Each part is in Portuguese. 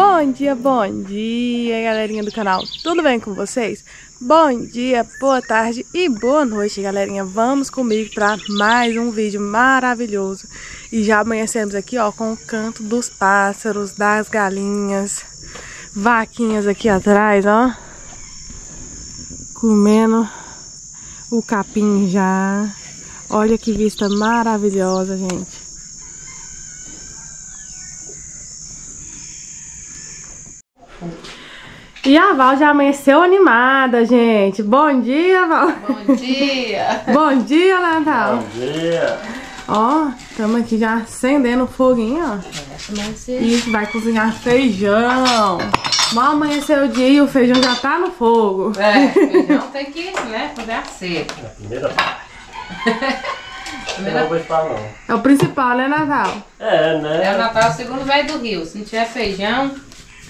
Bom dia, bom dia, galerinha do canal. Tudo bem com vocês? Bom dia, boa tarde e boa noite, galerinha. Vamos comigo para mais um vídeo maravilhoso. E já amanhecemos aqui, ó, com o canto dos pássaros, das galinhas, vaquinhas aqui atrás, ó. Comendo o capim já. Olha que vista maravilhosa, gente. E a Val já amanheceu animada, gente. Bom dia, Val. Bom dia. Bom dia, Natal. Bom dia. Ó, estamos aqui já acendendo o foguinho, ó. E vai cozinhar feijão. Mal amanheceu o dia e o feijão já tá no fogo. É, feijão tem que, né, fazer a seca. A primeira parte. Primeira- Não vou falar não. É o principal, né, Natal? É, É o né? Natal, o segundo velho do Rio. Se não tiver feijão...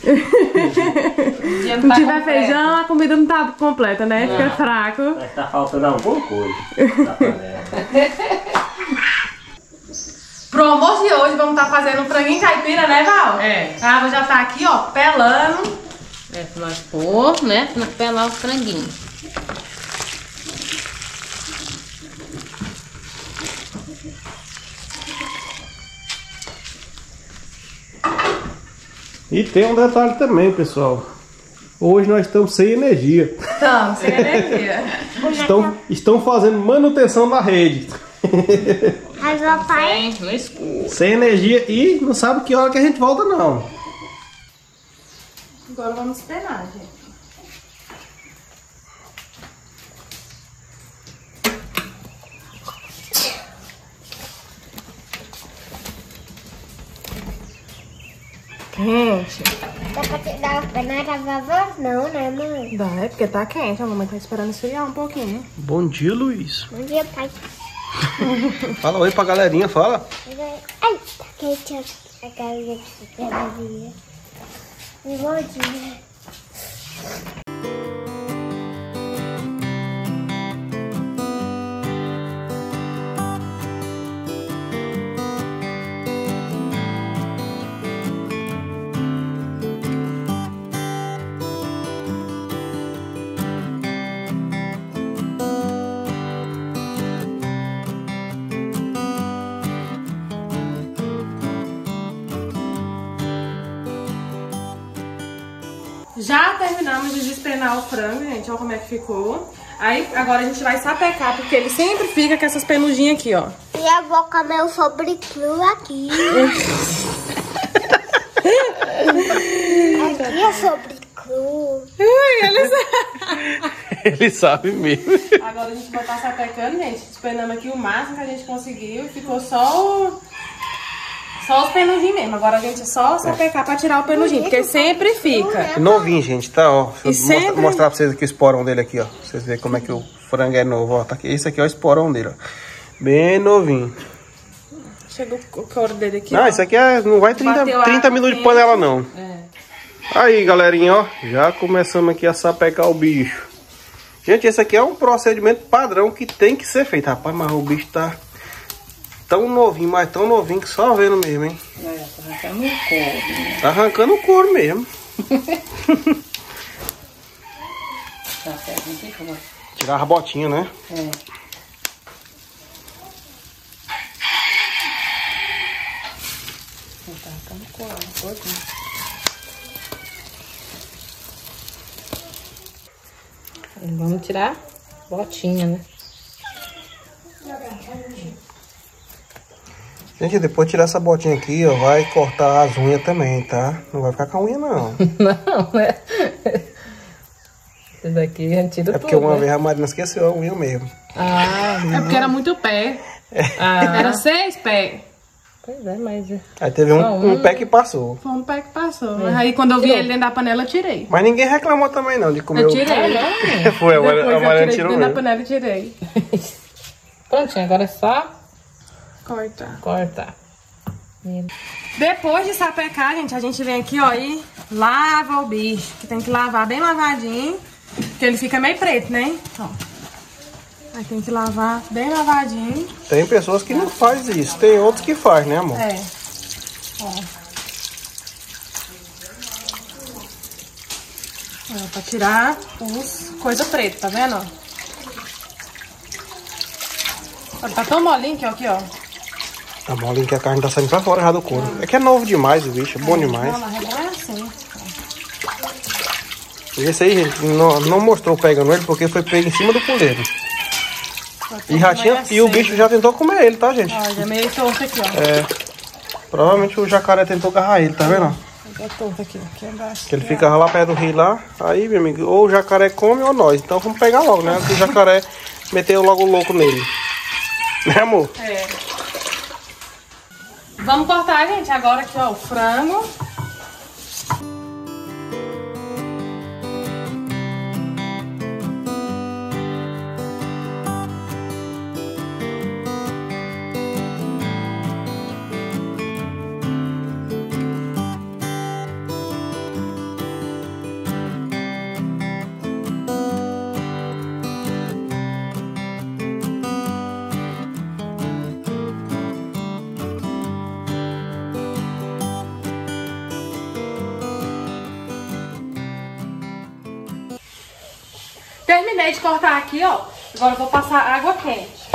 o dia Se não tá tiver completo. feijão, a comida não tá completa, né? Fica Não. fraco. Mas tá faltando alguma coisa na panela. Pro almoço de hoje, vamos estar fazendo um franguinho caipira, né, Val? É. A Ava já tá aqui, ó, pelando. É, pra nós pôr, né, pra pelar o franguinho. E tem um detalhe também, pessoal. Hoje nós estamos sem energia. Então, sem energia. Estão, estão fazendo manutenção da rede. Mas papai, Tem, no escuro. Sem energia e não sabe que hora que a gente volta não. Agora vamos esperar, gente. Quente. dá pra te dar uma panela pra vovó? Não, né, mãe? Dá, é porque tá quente. A mamãe tá esperando esfriar um pouquinho. Bom dia, Luiz. Bom dia, pai. Fala oi pra galerinha, fala. Ai, tá quente a galinha aqui, cada dia. Bom dia. Despenar o frango, gente. Olha como é que ficou. Aí agora a gente vai sapecar, porque ele sempre fica com essas penuginhas aqui, ó. E eu vou comer o sobre cru aqui. aqui é sobre cru. Ele sabe mesmo. Agora a gente vai estar sapecando, gente. Despenando aqui o máximo que a gente conseguiu. Ficou só o... Só os penugim mesmo. Agora a gente só sapecar pra tirar o penugim, porque sempre fica. Novinho, gente, tá, ó. Deixa eu E sempre- mostrar, pra vocês aqui o esporão dele aqui, ó. Pra vocês verem como é que o frango é novo, ó. Tá aqui. Esse aqui é o esporão dele, ó. Bem novinho. Chegou o couro dele aqui, Não, ó. isso aqui é, não vai 30, Bateu 30 água minutos de panela, não. É. Aí, galerinha, ó. Já começamos aqui a sapecar o bicho. Gente, esse aqui é um procedimento padrão que tem que ser feito. Rapaz, mas o bicho tá tão novinho, mas tão novinho que só vendo mesmo, hein? É, tá arrancando o couro. né? Tá arrancando o couro mesmo. Tá. Tirar as botinhas, né? É. Tá arrancando o couro, um pouquinho. Vamos tirar botinha, né? Gente, depois de tirar essa botinha aqui, ó, vai cortar as unhas também, tá? Não vai ficar com a unha, não. Não, né? Esse daqui a gente tira É porque tudo, uma né? vez a Marina esqueceu a unha mesmo. Ah, É porque era muito pé. ah, Era seis pés. pois é, mas... é. Aí teve um, um um. pé que passou. Foi um pé que passou. Mas aí quando eu vi Tirou. ele dentro da panela, eu tirei. Mas ninguém reclamou também, não, de comer Eu o... tirei. Foi, a, Depois Mar- a eu Mariana tirei tirou dentro da panela e tirei. Prontinho, agora é só Cortar. cortar. Depois de sapecar, gente, a gente vem aqui, ó, e lava o bicho. Que tem que lavar bem lavadinho. Porque ele fica meio preto, né? Ó. Aí tem que lavar bem lavadinho. Tem pessoas que não faz isso, tem outros que faz, né, amor? É. Ó. Ó, pra tirar os coisa preta, tá vendo? ó? Tá tão molinho que ó, aqui, ó. Tá molinho que a carne tá saindo pra fora já do couro. É que é novo demais o bicho, é bom demais. Assim. Esse aí, gente, não, não mostrou pegando ele porque foi pego em cima do puleiro. E, já tinha, e o bicho já tentou comer ele, tá, gente? É meio torto aqui, ó. É. Provavelmente o jacaré tentou agarrar ele, tá vendo? ó? Torto aqui, aqui embaixo. Que ele ficava lá perto do rio lá. Aí, meu amigo, ou o jacaré come ou nós. Então vamos pegar logo, né? Porque o jacaré meteu logo o louco nele. Né, amor? É. Vamos cortar, gente, agora aqui, ó, o frango. Terminei de cortar aqui, ó. Agora eu vou passar água quente.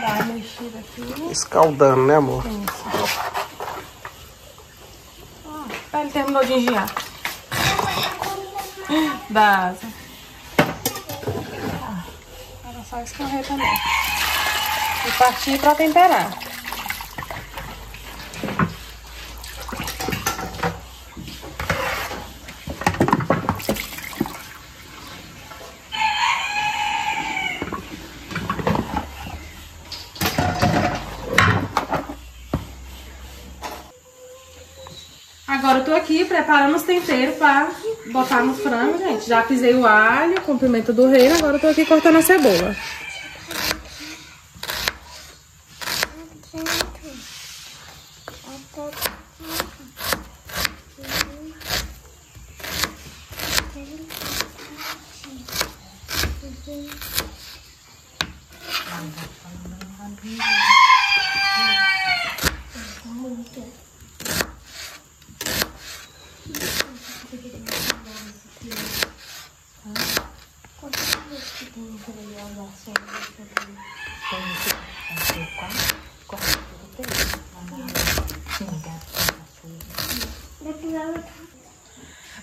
Dá uma mexida aqui. Escaldando, né, amor? Ah, ele terminou de engiar. Asa. Ah, Agora só escorrer também. E partir pra temperar. Agora eu tô aqui preparando os temperos pra botar no frango, gente. Já pisei o alho com pimenta do reino, agora eu tô aqui cortando a cebola.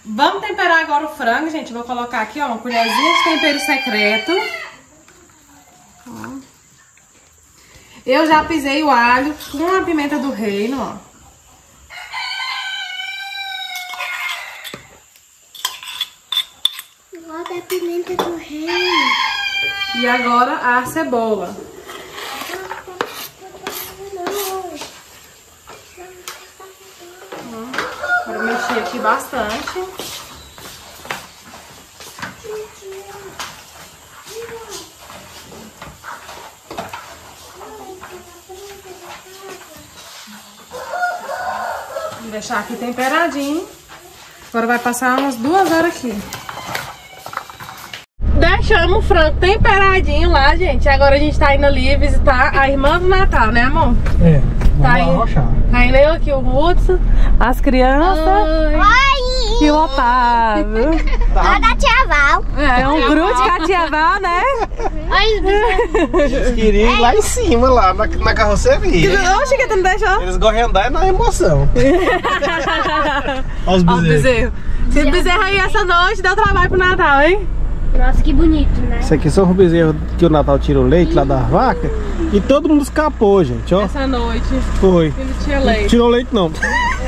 Vamos temperar agora o frango, gente. Vou colocar aqui, ó, uma colherzinha de tempero secreto. Ó. Eu já pisei o alho com a pimenta do reino, ó. Bota a pimenta do reino. E agora a cebola. Vou mexer aqui bastante. Vou deixar aqui temperadinho. Agora vai passar umas duas horas aqui. Deixamos o frango temperadinho lá, gente. Agora a gente tá indo ali visitar a irmã do Natal, né, amor? É, Tá indo, tá indo eu aqui, o Hudson, as crianças Oi! e o Otávio. Lá da Tia Val. É um grupo de catiaval, né? Oi, Queria ir lá em cima, lá na, na carroceria. Oxe, que tu não deixou? Eles gostam de andar é na emoção. Olha os Ó, o bezerro. Se o bezerro aí essa noite, dá trabalho pro Natal, hein? Nossa, que bonito, né? Isso aqui são os bezerros que o Natal tirou leite lá da vaca. E todo mundo escapou, gente, ó. Essa noite, Foi. ele tinha Não leite. tirou leite não.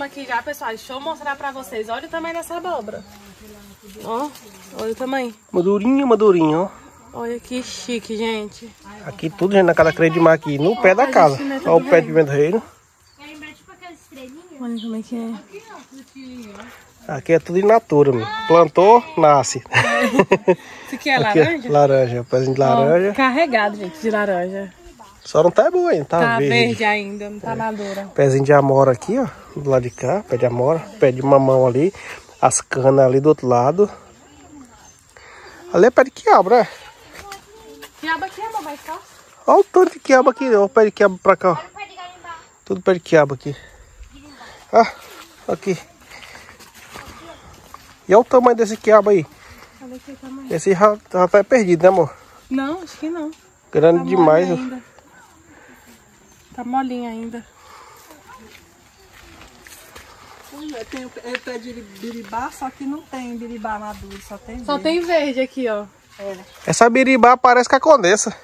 Chegamos aqui já, pessoal. Deixa eu mostrar pra vocês. Olha o tamanho dessa abóbora. Ó, olha o tamanho. Madurinha, madurinha, ó. Olha que chique, gente. Aqui tudo, gente, na casa mar aqui, no pé da casa. Olha o pé de pimenta do reino. Olha como é que é. Aqui é tudo in natura, meu. Plantou, nasce. Isso aqui é Aqui, ó, laranja? laranja, pezinho de Ó, laranja. carregado, gente, de laranja. Só não tá bom ainda, tá, Tá verde. verde ainda, não tá madura. Pezinho de amora aqui, ó. Do lado de cá, pé de amora. Pé de mamão ali. As canas ali do outro lado. Ali é pé de quiabo, né? Quiabo aqui, amor, vai só. Olha o tanto de quiabo aqui, ó. O pé de quiabo pra cá, ó. Tudo pé de quiabo aqui. Ah, aqui. E olha o tamanho desse quiabo aí. Esse já, já tá perdido, né, amor? Não, acho que não. Grande Tá demais. ainda. Tá molinho ainda. Tem o é pé de biribá, só que não tem biribá maduro, só tem Só verde. tem verde aqui, ó. Essa biribá parece com a condessa.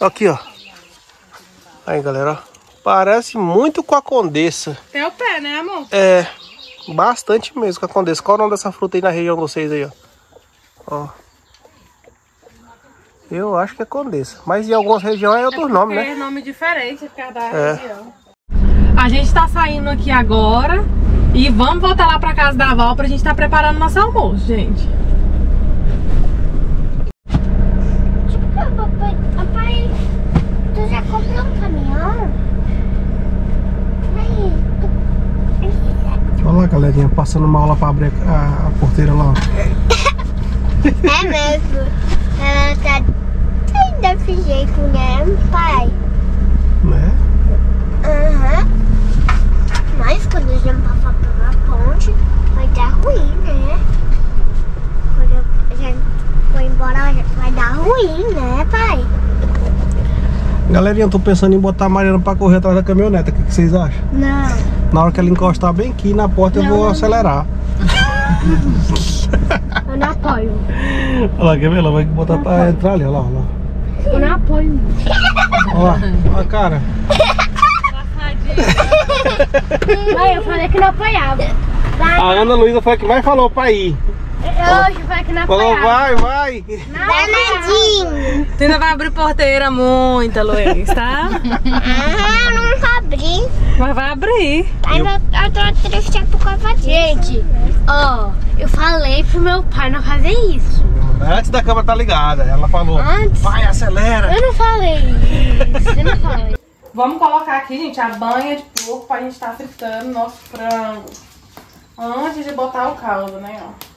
Aqui, ó. Aí, galera, ó. Parece muito com a condessa. Tem o pé, né, amor? É, bastante mesmo com a condessa. Qual o nome dessa fruta aí na região de vocês aí, ó? Ó. Eu acho que é condessa. Mas em algumas regiões é outros nomes, né? É nome diferente por causa da É. região. A gente tá saindo aqui agora e vamos voltar lá pra casa da Val pra gente tá preparando nosso almoço, gente. Papai, papai, tu já comprou um caminhão? Aí, Olha lá, galerinha, passando mal lá pra abrir a, a porteira lá. ó. É mesmo. Ela tá bem desse jeito, né, pai? Né? Aham. Mas quando a gente passar pela ponte, vai dar ruim, né? Quando a gente for embora, vai dar ruim, né, pai? Galerinha, eu tô pensando em botar a Mariana pra correr atrás da caminhoneta. O que, que vocês acham? Não. Na hora que ela encostar bem aqui na porta, eu vou acelerar. Eu não apoio. Olha lá, quer ver? Ela vai botar pra entrar ali, olha lá, olha lá. Eu não apoio. Olha lá, olha a cara. Mãe, eu falei que não apoiava. A Ana Luísa foi a que mais falou pra ir. Eu hoje não Falou, apoiava. vai, vai. Danadinho. Tu ainda vai abrir porteira muita, Luiz, tá? Ah, eu nunca abri. Mas vai abrir. Ainda eu tô triste por causa disso. Gente, ó, eu falei pro meu pai não fazer isso. Antes da câmera tá ligada, ela falou. Antes? Vai, acelera. Eu não falei isso. Eu não falei. Vamos colocar aqui, gente, a banha de porco pra gente estar fritando nosso frango. Antes de botar o caldo, né, ó.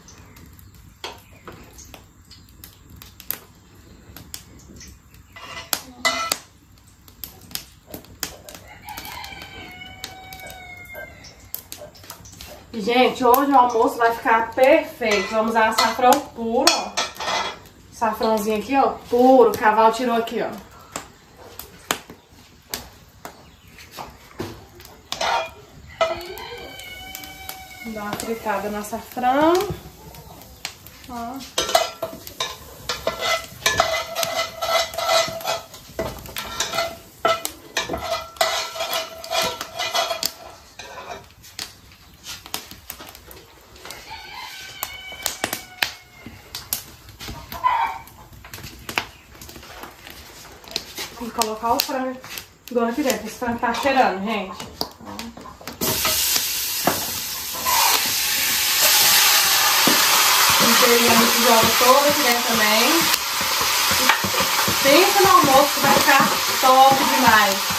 Gente, hoje o almoço vai ficar perfeito. Vamos usar açafrão puro, ó. Safrãozinho aqui, ó, puro. O cavalo tirou aqui, ó. Dá uma fritada no açafrão. Ó. E colocar o frango igual aqui dentro. Esse frango tá cheirando, gente. Inteirinha a gente joga toda aqui dentro também. Pensa no almoço que vai ficar top demais.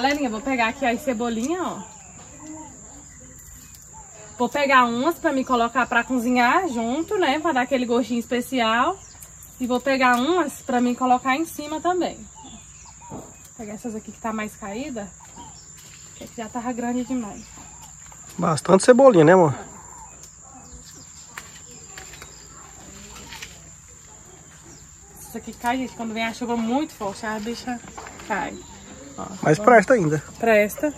Galerinha, vou pegar aqui as cebolinhas, ó. Vou pegar umas pra me colocar pra cozinhar junto, né? Pra dar aquele gostinho especial. E vou pegar umas pra me colocar em cima também. Vou pegar essas aqui que tá mais caída. Que aqui já tava grande demais. Bastante cebolinha, né, amor? isso aqui cai, gente. Quando vem a chuva muito forte, a bicha cai. Ó, Mas presta ainda. presta.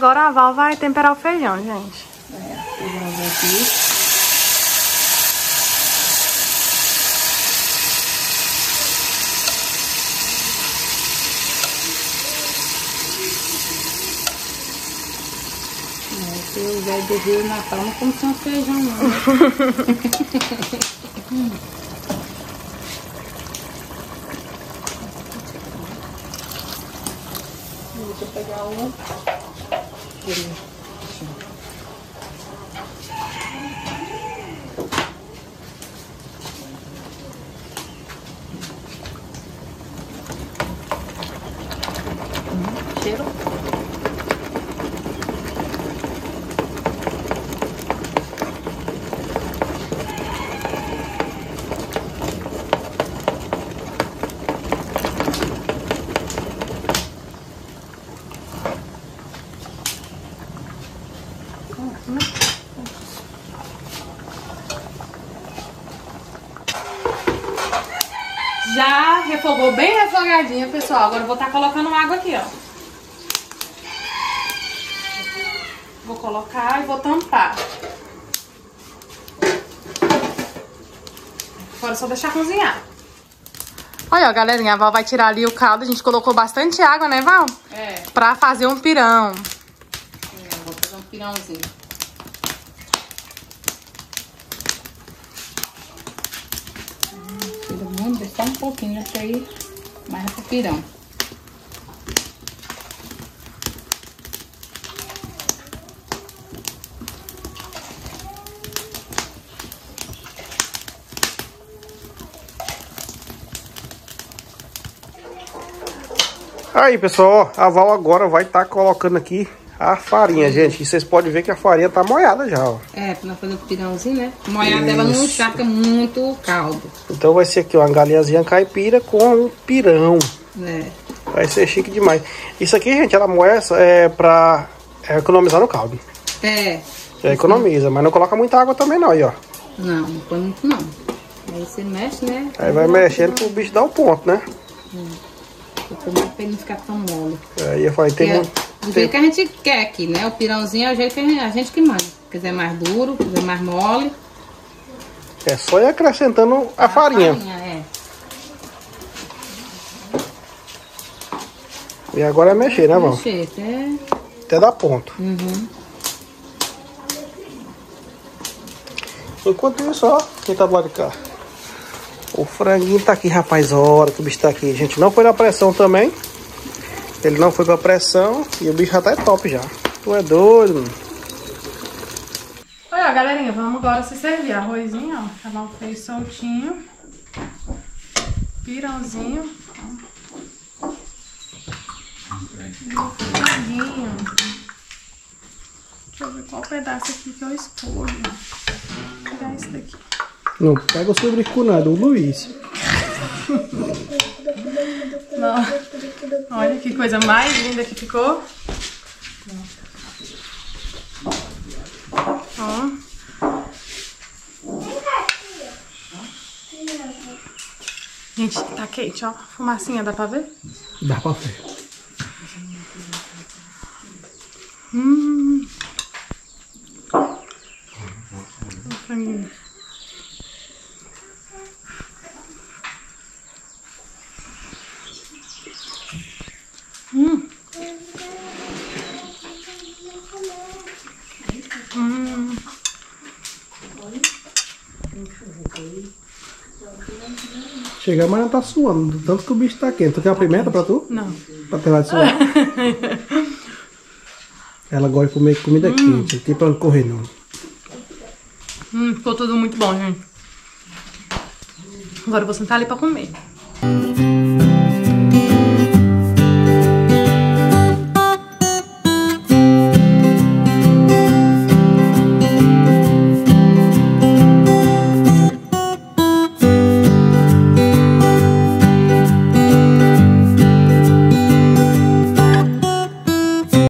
Agora a Val vai temperar o feijão, gente. Vamos aqui. É, que o velho do Rio Natal não come só feijão, não. né? Deixa eu pegar um. Cheiro. Já refogou pessoal. Agora eu vou estar colocando água aqui, ó. Vou colocar e vou tampar. Agora é só deixar cozinhar. Olha, ó, galerinha, a Val vai tirar ali o caldo. A gente colocou bastante água, né, Val? É, Pra fazer um pirão. é, vou fazer um pirãozinho. Tira muito, deixa só um pouquinho desse aí, mais é pro pirão. Aí, pessoal, a Val agora vai estar colocando aqui a farinha, gente. Vocês podem ver que a farinha tá molhada já, ó. É, pra nós fazer o pirãozinho, né? Molhada ela não encharca muito o caldo. Então vai ser aqui, ó, uma galinhazinha caipira com um pirão. né? Vai ser chique demais. Isso aqui, gente, ela moe é pra é, economizar no caldo. É, Já economiza, mas não coloca muita água também não, aí, ó. não, não põe muito não. Aí você mexe, né? Aí vai mexendo pro bicho dar o ponto, né? Mais pra ele não ficar tão mole. Aí eu falei, tem é muito... do jeito que a gente quer aqui, né? O pirãozinho é o jeito que a gente, a gente que manda. Se quiser mais duro, quiser mais mole. É só ir acrescentando a farinha. é. E agora é mexer, né, Val? Mexer, até... Até dar ponto. Uhum. Enquanto isso, ó, quem tá do lado de cá? O franguinho tá aqui, rapaz. Hora que o bicho tá aqui. Gente, não foi na pressão também. Ele não foi pra pressão. E o bicho já tá top já. Tu é doido, mano. Olha, galerinha, vamos agora se servir. Arrozinho, ó. Cada um fez soltinho. Pirãozinho. ó. E o franguinho. Deixa eu ver qual pedaço aqui que eu escolho. Vou pegar esse daqui. Não pega o sobrecu nada, o Luiz. Não. Olha que coisa mais linda que ficou. Ó. Gente, tá quente, ó. Fumacinha, dá pra ver? Dá pra ver. Hum. Chegar, mas ela tá suando. do Tanto que o bicho tá quente. Tu quer uma pimenta pra tu? Não. Pra pelar de suar. ela gosta de comer comida quente. Não tem pra onde correr, não. Hum, ficou tudo muito bom, gente. Agora eu vou sentar ali pra comer.